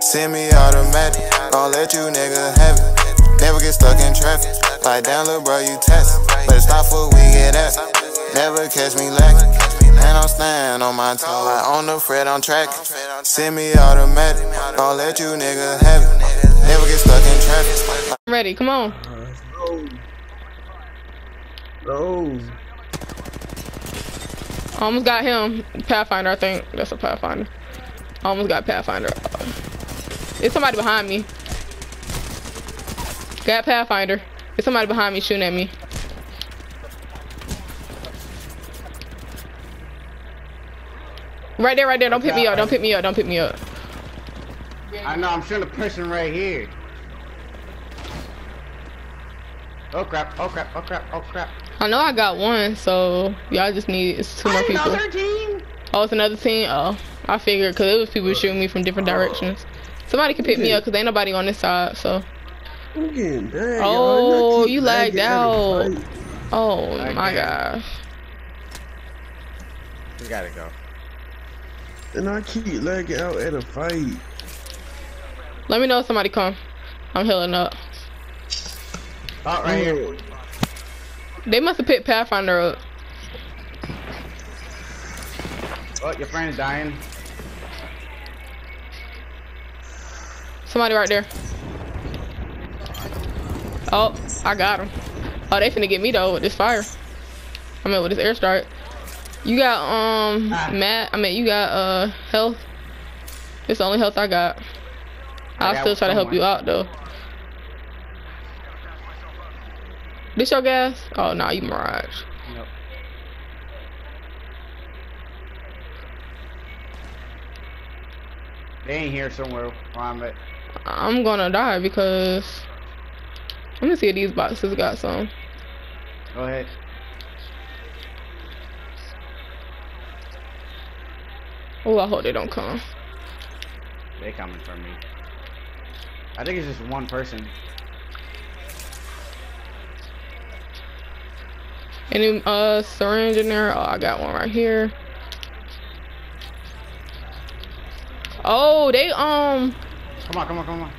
Send me automatic, don't let you nigga have it. Never get stuck in traffic. Like down, little bro, you test. But it's not for we get at. Never catch me lacking. And I'm staying on my toes. Like on the fret, on track. Send me automatic, don't let you nigga have it. Never get stuck in traffic. I'm ready, come on. No. Almost got him. Pathfinder, I think. That's a Pathfinder. Almost got Pathfinder. It's somebody behind me. Got Pathfinder. It's somebody behind me shooting at me. Right there, right there. Don't pick me up. Don't pick me up. Don't pick me up. I know, I'm shooting a person right here. Oh crap, oh crap, oh crap, oh crap. I know I got one, so y'all just need it's two more people. Another team? Oh, it's another team. Oh, I figured because it was people uh, shooting me from different uh, directions. Somebody can pick me up because ain't nobody on this side. So. I'm getting dead. Oh, you lagged out. Oh my gosh. We gotta go. And I keep lagging out at a fight. Let me know if somebody come. I'm healing up. Oh, right here. They must have picked Pathfinder up. Oh, your friend's dying. Somebody right there. Oh, I got him. Oh, they finna get me though with this fire. I mean with this airstrike. You got um Ah. Matt. I mean you got uh health. It's the only health I got. I'll got still try to help you out though. This your gas? Oh no, you Mirage. Nope. They ain't here somewhere where I'm at. I'm gonna die because let me see if these boxes got some. Go ahead. Oh, I hope they don't come. They coming for me. I think it's just one person. Any uh syringe in there? Oh, I got one right here. Oh, they um Come on, come on, come on.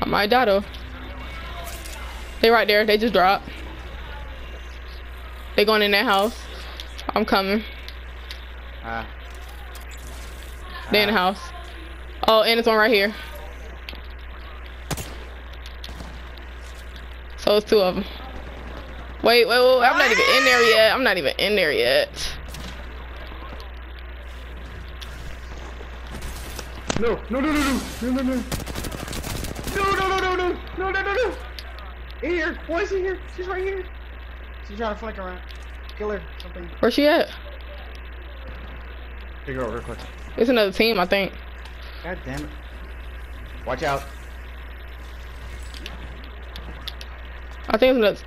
I might die though. They right there. They just dropped. They going in that house. I'm coming. Ah. They in the house. Oh, and it's one right here. So it's two of them. Wait, wait, wait. I'm not even in there yet. I'm not even in there yet. No, no, no, no, no, no, no, no. No, no, no, no, no, no, no, no, no. In here. Why is he here? She's right here. She's trying to flank around. Kill her. Something. Where's she at? Pick her up real quick. It's another team, I think. God damn it. Watch out. I think it's another.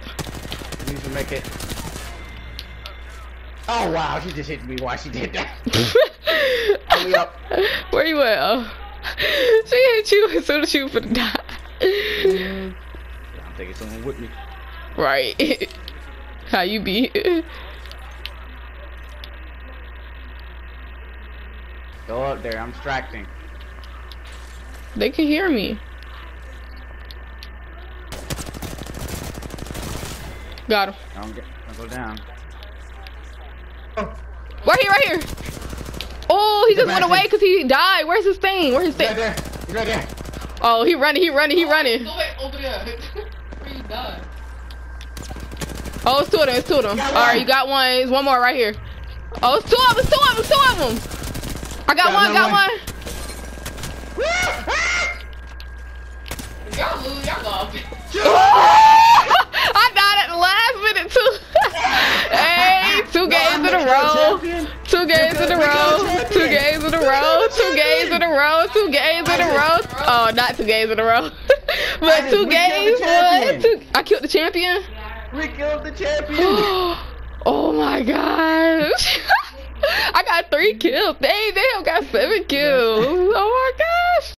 You need to make it. Oh wow, she just hit me while she did that. Pull me up. Where you at? Oh. She hit you as soon as you for the die. I'm taking someone with me. right. How you be? Go up there, I'm distracting. They can hear me. Got him. Don't get don't go down. Right here, right here. Oh, he just went Imagine- away because he died. Where's his thing? Where's his He's thing? right there. He's right there. Oh, he running, he running, he oh, running. Go back over there. Where you died? Oh, it's two of them, it's two of them. All right, you got one. There's one more right here. Oh, it's two of them, it's two of them, two of them. I got Got one, got another one. Y'all lose. Y'all lost. I died at the last minute too. hey, two games in a row. Two games in a row. Two games in a row. Two games in a row. Two games in a row. Oh, not two games in a row. but two just- we killed the games. What? Two, I killed the champion. We killed the champion. oh my gosh. I got three kills. They they have got seven kills. Oh my